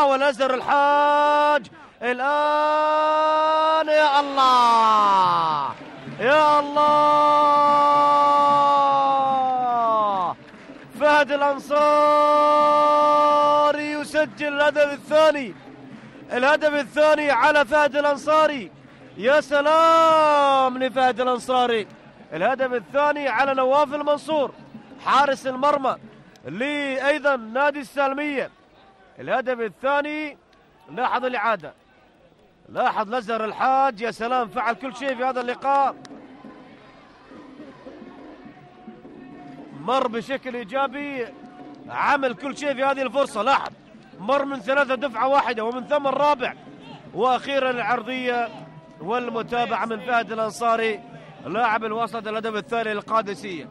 والازهر الحاج. الآن يا الله يا الله. فهد الأنصاري يسجل الهدف الثاني. الهدف الثاني على فهد الأنصاري. يا سلام لفهد الأنصاري. الهدف الثاني على نواف المنصور حارس المرمى لي أيضا نادي السالمية. الهدف الثاني لاحظ الإعادة. لاحظ الأزهر الحاج يا سلام فعل كل شيء في هذا اللقاء. مر بشكل إيجابي عمل كل شيء في هذه الفرصة. لاحظ مر من ثلاثة دفعة واحدة ومن ثم الرابع وأخيرا العرضية والمتابعة من فهد الأنصاري لاعب الوسط الهدف الثاني للقادسية.